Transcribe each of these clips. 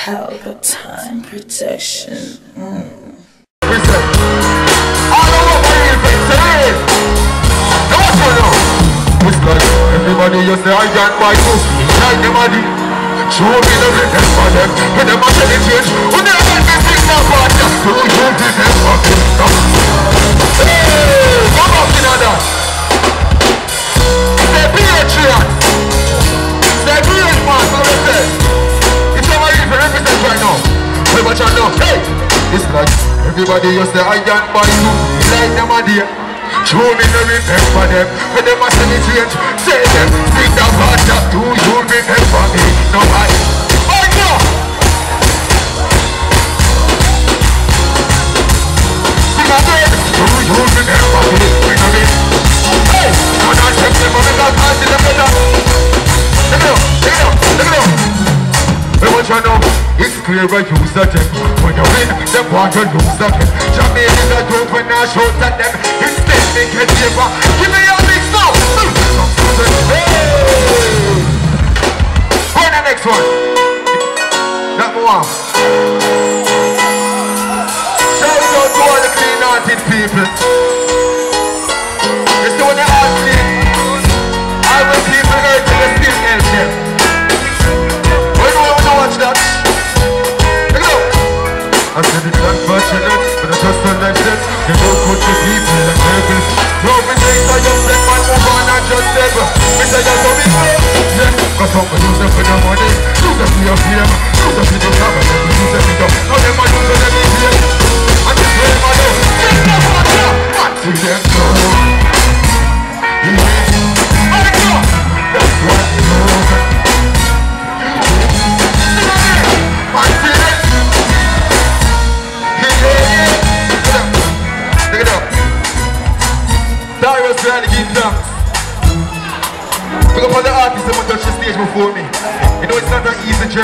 Pelpa Time protection. Mm. Everybody you say I got my pussy. Like them a. Show me the rhythm for them. When them a tell it change. When they let me sing that part, just them fucking stuff. Hey, everybody you say I got my two. Like them a dear. Show me the remember them When them a send it change Say them Sing the that do you remember me No I use that them When you win, them want to lose that them is a dope when I shout at them I said it's unfortunate, but I just don't that. They don't put the people like nervous. No, me think I just let man move on and just step. Me say I don't be yeah. Cause some use them for the money, use them for your fame, use them for the job, and then use them for the Now them a use them every day. And this way man do, sing the water, and see them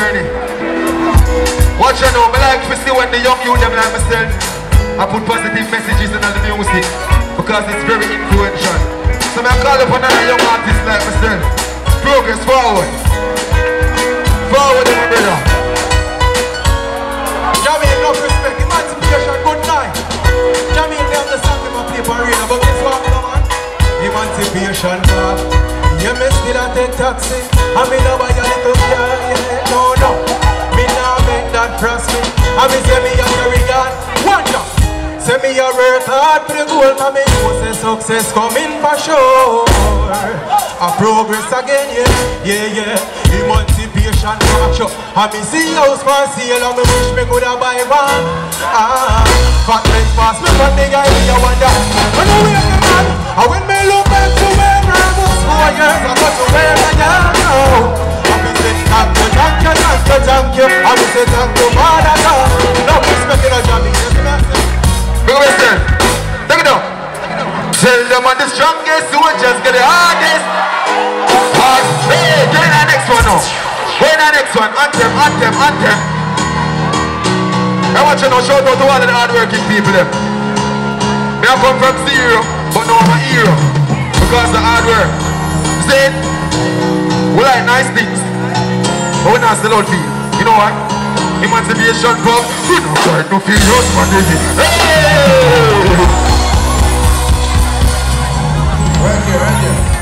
journey. Watch you know, me like to see when the young youth them like myself. I put positive messages in all the music because it's very influential. So I call upon another young artist like myself. Progress forward. Forward, my brother. Jahmiel, enough respect, emancipation, good night. Jahmiel, they have the song in my paper arena, but guess what, man? Emancipation, man. Yeah, me still a take taxi. I mean, I buy a little car, yeah, no, no. Me nah make that cross me. I mean, say me a carry on, wonder. Say me a work hard for the goal, for me know say success coming for sure. A progress again, yeah, yeah, yeah. Emancipation march up. I me see house for sale, and me wish me coulda buy one. Ah, fat men pass me from the guy, me a wonder. When I wake man, and when me look back I am now. I. Take it the soldiers get the hardest. Hard. Hey, get in that next one now. Go in that next one. Anthem, anthem, anthem. I want you to shout out to all the hardworking people them. I come from zero, but now I'm a hero. Because of hard work. It? We like nice things. But we not sell out feel. You know what? Emancipation club, we don't try to feel yours, man. Hey! Right here, right here.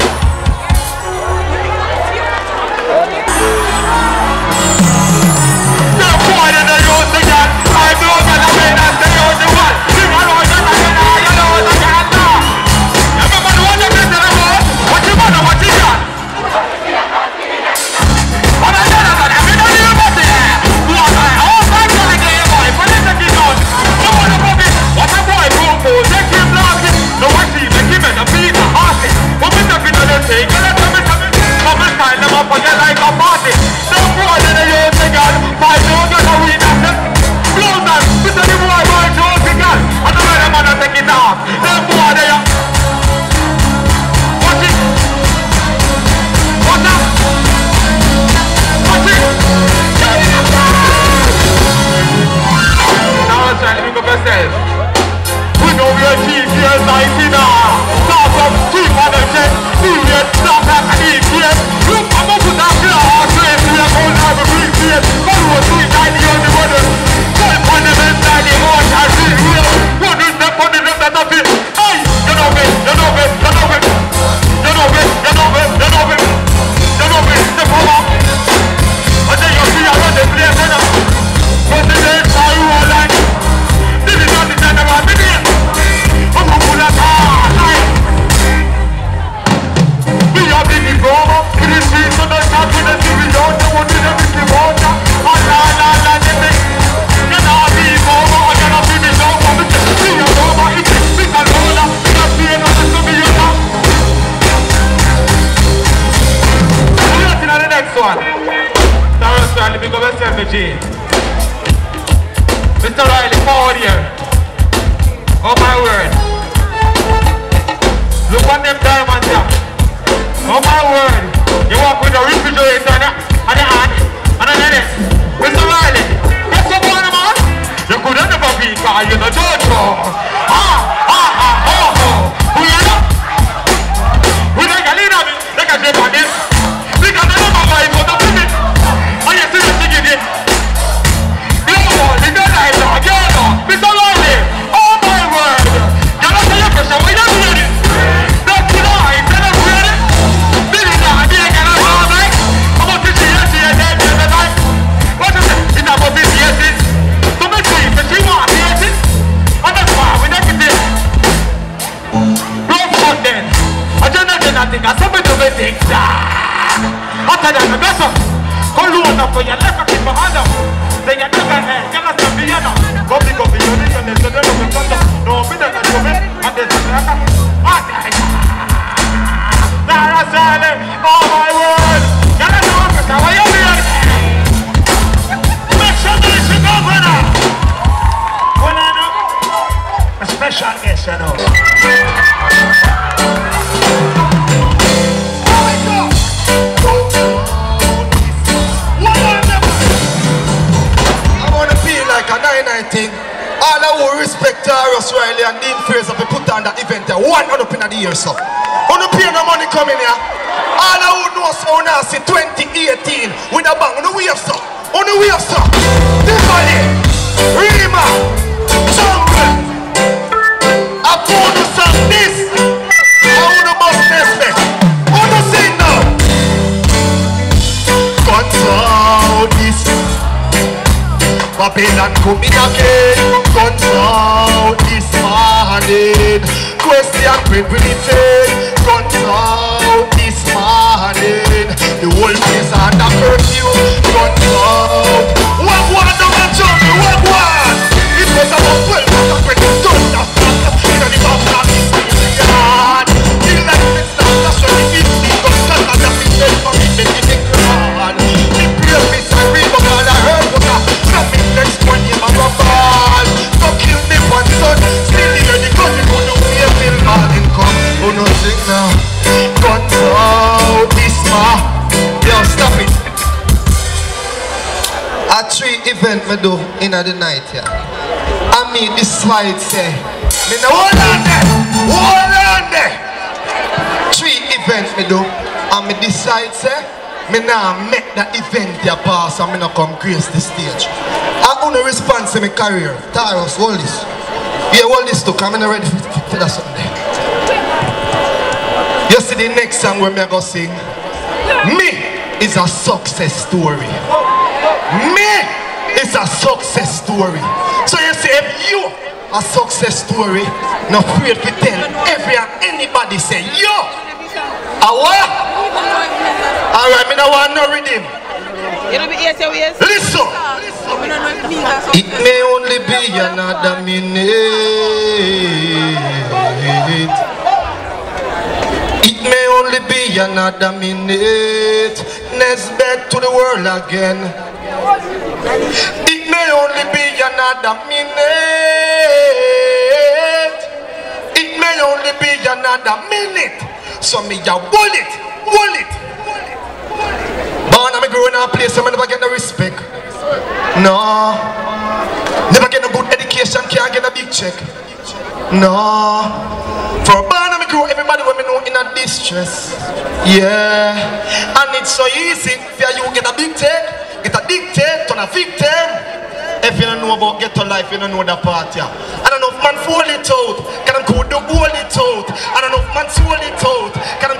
G. Mr. Riley, forward here. Oh my word. Look on them diamonds here. Oh my word. You walk with a refrigerator on On the year, so. Wanna pay no money coming here. All I would know so now see 2018 with a bang on the wave, so. On the wave, so. Tiffany, Rima, Jungle. I wanna song this. I wanna bust respect. Wanna sing now. Guns out this. Babylon coming again out this morning. Question privilege Guns out this morning. The whole place under curfew in the night yeah. I mean this slide say Me no hold on there Hold on there Three events me do And me decide say me nah make that event ya pass and me no come grace the stage. I only respond to my career. Tarrus, hold this. Yeah, hold this too, I'm not ready for, for that something. You see the next song where me I go sing? Me is a success story. A success story. So you see, if you a success story, no afraid to tell every and anybody say, yo, a what? Alright, me no want no rhythm. You know, be yes, yes. Listen. We don't know if it It may only be another minute. It may only be another minute. Next back to the world again. It may only be another minute. It may only be another minute. So me ya hold it, hold it. Born and me grow in a place me never get no respect. No. Never get no good education, can't get a big check. No. For born and me grow, everybody when me know in a distress. Yeah. And it's so easy for you get a big take, get a dictate, turn a victim. If you don't know about ghetto life, you don't know that part, yeah. I don't know if man fool it out, can I could do hold it out. I don't know if man soul it out, can I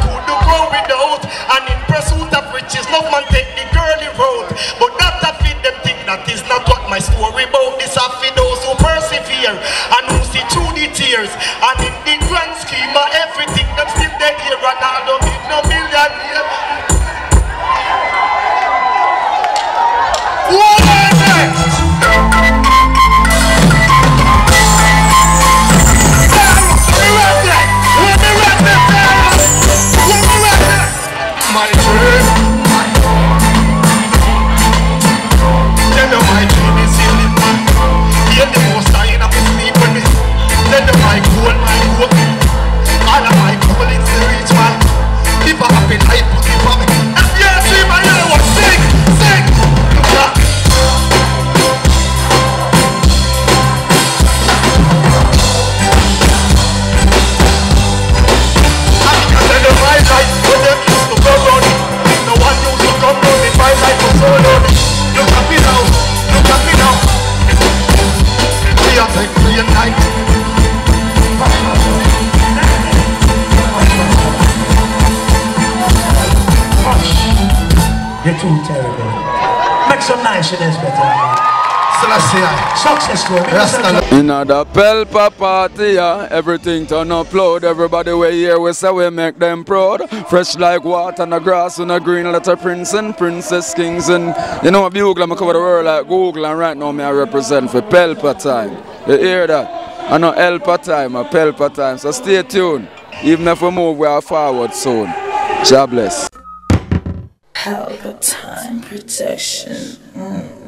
the Pelpa party, yeah, everything turn upload. Everybody we here, we say we make them proud. Fresh like water and the grass and the green, letter prince and princess kings. And you know, Bugle, I cover the world like Google, and right now me I represent for Pelpa time. You hear that? I know Elpa time, a Pelpa time. So stay tuned. Even if we move, we are forward soon. God bless. Pelpa time protection. Mm.